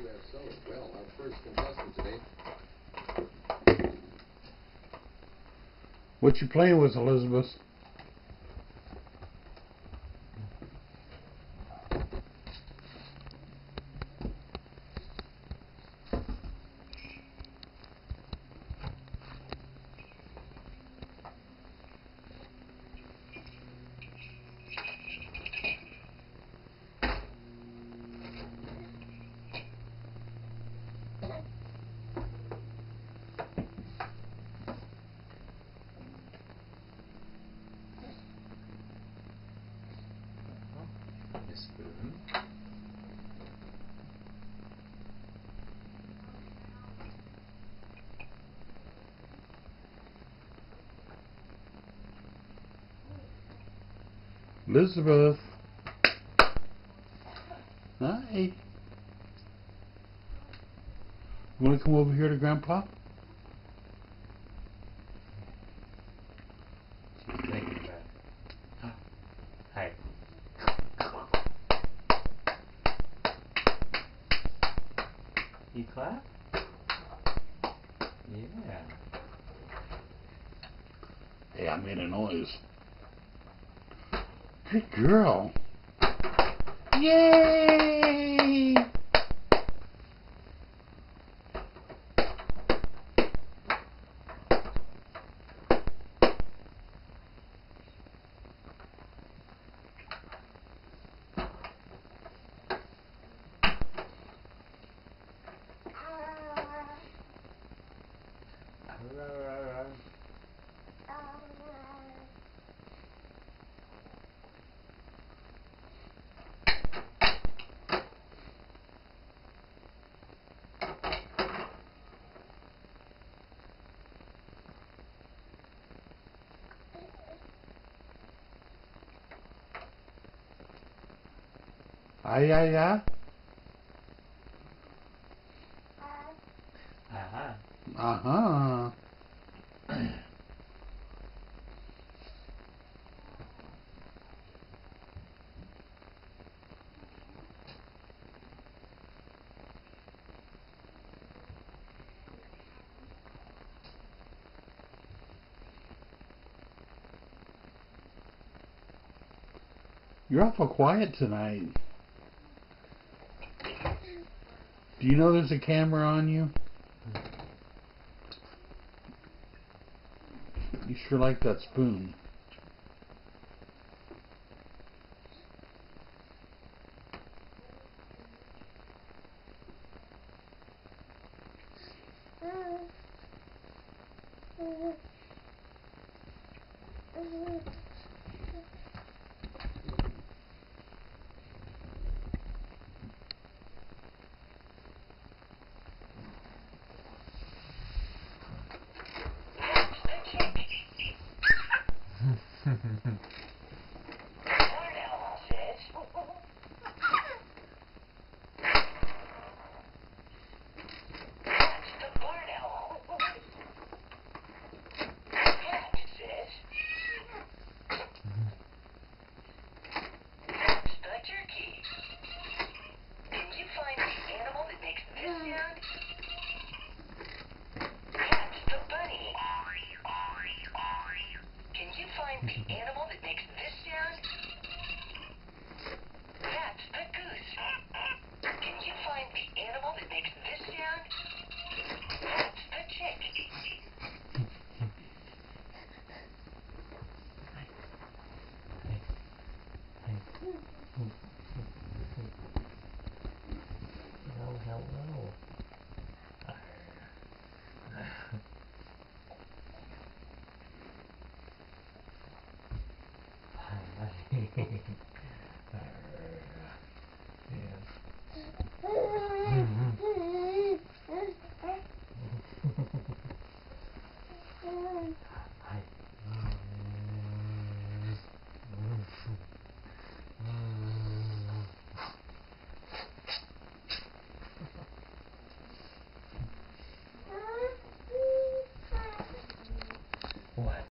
USO. Well, our first contestant today. What you playing with, Elizabeth? Spoon. Hmm? Elizabeth. Hi. Want to come over here to Grandpa? You clap? Yeah. Hey, I made a noise. Good girl. Yay! 来来来来哎呀呀。啊。啊。Aha. Uh-huh. You're awful quiet tonight. Do you know there's a camera on you? You sure like that spoon. the yes.